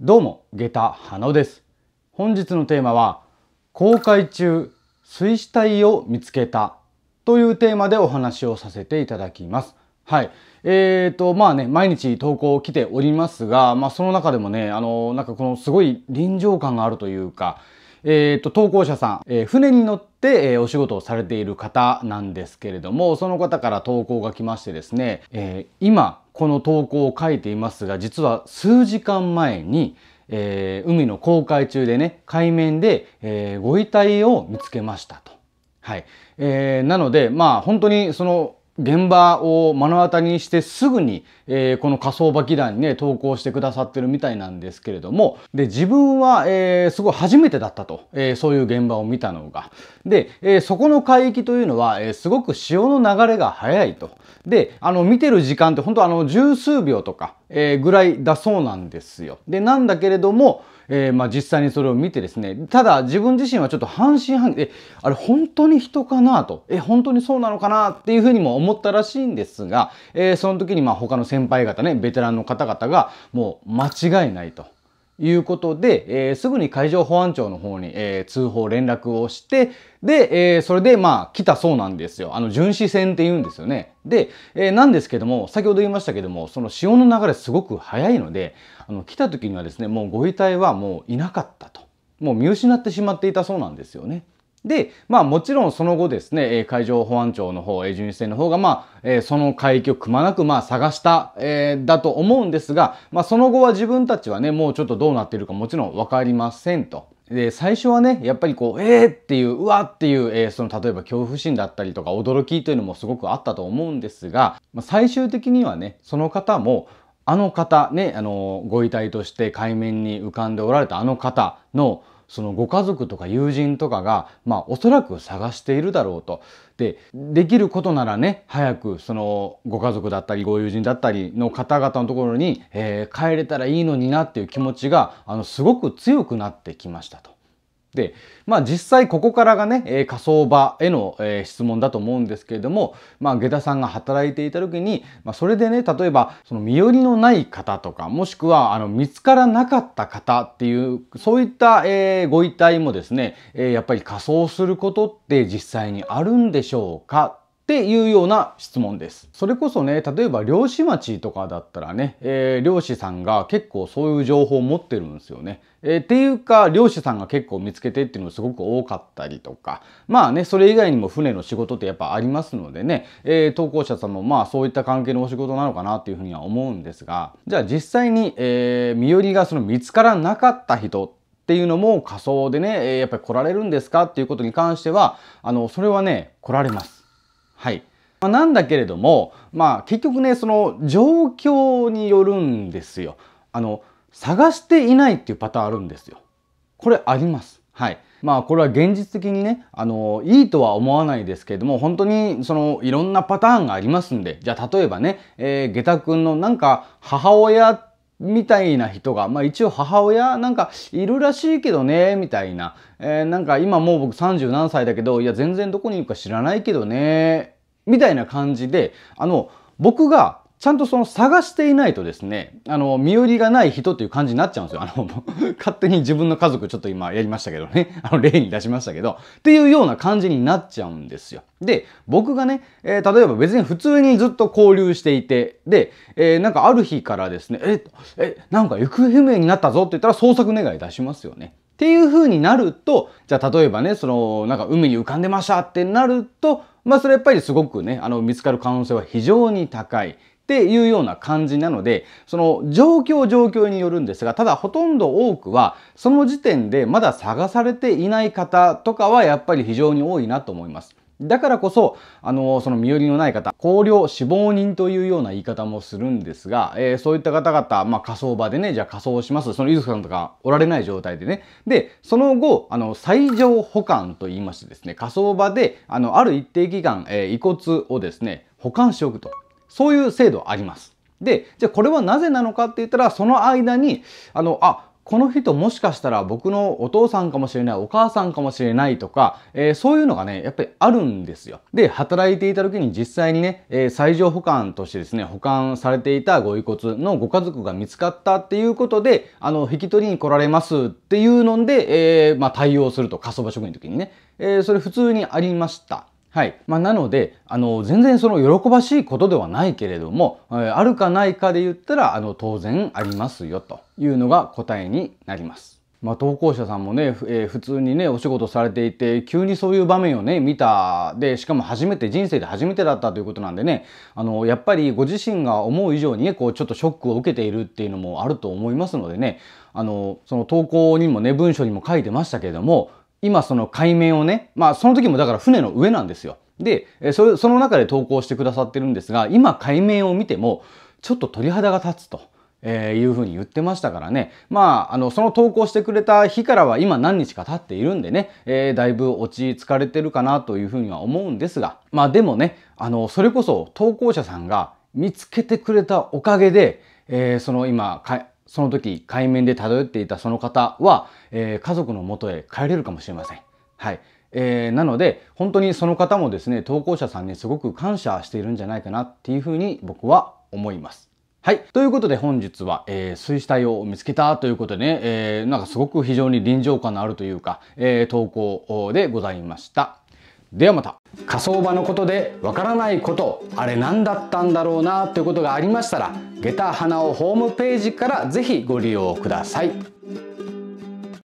どうも、下駄花尾です。本日のテーマは、公開中、水死体を見つけたというテーマでお話をさせていただきます。はい。えーと、まあね、毎日投稿来ておりますが、まあその中でもね、あの、なんかこのすごい臨場感があるというか、えーと、投稿者さん、えー船に乗って、えお仕事をされている方なんですけれども、その方から投稿が来ましてですね、え今、この投稿を書いていますが、実は数時間前に、えー海の航海中でね、海面で、えーご遺体を見つけましたと。はい。えーなので、まあ本当にその現場を目の当たりにしてすぐに、えーこの火葬場祈壇にね、投稿してくださってるみたいなんですけれども、で、自分は、えーすごい初めてだったと、えーそういう現場を見たのが。で、えそこの海域というのは、えすごく潮の流れが速いと。で、あの、見てる時間って本当あの、十数秒とか、えぐらいだそうなんですよ。で、なんだけれども、えーまあ実際にそれを見てですね、ただ自分自身はちょっと半信半疑、え、あれ本当に人かなと、え、本当にそうなのかなっていうふうにも思ったらしいんですが、えーその時にまあ他の先輩方ね、ベテランの方々がもう間違いないと。いうことで、えーすぐに海上保安庁の方に、えー通報連絡をして、で、えーそれでまあ来たそうなんですよ。あの巡視船って言うんですよね。で、えなんですけども、先ほど言いましたけども、その潮の流れすごく速いので、あの来た時にはですね、もうご遺体はもういなかったと。もう見失ってしまっていたそうなんですよね。で、まあもちろんその後ですね、海上保安庁の方、巡視船の方が、まあ、えその海域をくまなくまあ探した、えーだと思うんですが、まあその後は自分たちはね、もうちょっとどうなっているかもちろんわかりませんと。で、最初はね、やっぱりこう、えーっていう、うわっていう、えーその例えば恐怖心だったりとか驚きというのもすごくあったと思うんですが、まあ、最終的にはね、その方も、あの方ね、あの、ご遺体として海面に浮かんでおられたあの方の、そのご家族とか友人とかが、まあおそらく探しているだろうと。で、できることならね、早くそのご家族だったりご友人だったりの方々のところに、えー帰れたらいいのになっていう気持ちが、あの、すごく強くなってきましたと。で、まあ実際ここからがね、えー火葬場への、えー質問だと思うんですけれども、まあ下駄さんが働いていた時に、まあそれでね、例えばその身寄りのない方とか、もしくはあの見つからなかった方っていう、そういった、えーご遺体もですね、えやっぱり火葬することって実際にあるんでしょうかっていうような質問です。それこそね、例えば漁師町とかだったらね、えー漁師さんが結構そういう情報を持ってるんですよね。えーっていうか、漁師さんが結構見つけてっていうのがすごく多かったりとか、まあね、それ以外にも船の仕事ってやっぱありますのでね、えー投稿者さんもまあそういった関係のお仕事なのかなっていうふうには思うんですが、じゃあ実際に、えー身寄りがその見つからなかった人っていうのも仮想でね、やっぱり来られるんですかっていうことに関しては、あの、それはね、来られます。はい。まあなんだけれども、まあ結局ね、その状況によるんですよ。あの、探していないっていうパターンあるんですよ。これあります。はい。まあこれは現実的にね、あの、いいとは思わないですけれども、本当にそのいろんなパターンがありますんで、じゃあ例えばね、えー、下駄くんのなんか母親みたいな人が、まあ一応母親なんかいるらしいけどね、みたいな。えーなんか今もう僕30何歳だけど、いや全然どこにいるか知らないけどね、みたいな感じで、あの、僕がちゃんとその探していないとですね、あの、身寄りがない人っていう感じになっちゃうんですよ。あの、勝手に自分の家族ちょっと今やりましたけどね、あの、例に出しましたけど、っていうような感じになっちゃうんですよ。で、僕がね、えー例えば別に普通にずっと交流していて、で、えーなんかある日からですね、え、え、なんか行方不明になったぞって言ったら捜索願い出しますよね。っていう風になると、じゃあ例えばね、その、なんか海に浮かんでましたってなると、まあそれやっぱりすごくね、あの、見つかる可能性は非常に高い。っていうような感じなので、その状況状況によるんですが、ただほとんど多くは、その時点でまだ探されていない方とかはやっぱり非常に多いなと思います。だからこそ、あの、その身寄りのない方、高齢死亡人というような言い方もするんですが、えーそういった方々、まあ火葬場でね、じゃあ火葬します。その遺族さんとかおられない状態でね。で、その後、あの、最上保管と言いましてですね、火葬場で、あの、ある一定期間、えー遺骨をですね、保管しておくと。そういう制度あります。で、じゃあこれはなぜなのかって言ったら、その間に、あの、あ、この人もしかしたら僕のお父さんかもしれない、お母さんかもしれないとか、えー、そういうのがね、やっぱりあるんですよ。で、働いていた時に実際にね、えー、最上保管としてですね、保管されていたご遺骨のご家族が見つかったっていうことで、あの、引き取りに来られますっていうので、えー、まあ、対応すると、火葬場職員の時にね、え、それ普通にありました。はい。まあ、なので、あの、全然その喜ばしいことではないけれども、えー、あるかないかで言ったら、あの、当然ありますよというのが答えになります。まあ、投稿者さんもね、えー、普通にね、お仕事されていて、急にそういう場面をね、見た。で、しかも初めて、人生で初めてだったということなんでね、あの、やっぱりご自身が思う以上にね、こう、ちょっとショックを受けているっていうのもあると思いますのでね、あの、その投稿にもね、文章にも書いてましたけれども、今その海面をね、まあその時もだから船の上なんですよ。で、そその中で投稿してくださってるんですが、今海面を見ても、ちょっと鳥肌が立つと。えー、いうふうに言ってましたからね。まあ、あの、その投稿してくれた日からは今何日か経っているんでね、えー、だいぶ落ち着かれてるかなというふうには思うんですが、まあでもね、あの、それこそ投稿者さんが見つけてくれたおかげで、えー、その今、その時海面で漂っていたその方は、えー、家族のもとへ帰れるかもしれません。はい。えー、なので本当にその方もですね投稿者さんにすごく感謝しているんじゃないかなっていうふうに僕は思います。はい。ということで本日は、えー、水死体を見つけたということでね、えー、なんかすごく非常に臨場感のあるというか、えー、投稿でございました。ではまた。火葬場のことでわからないこと、あれ何だったんだろうなということがありましたら、下駄花をホームページから是非ご利用ください。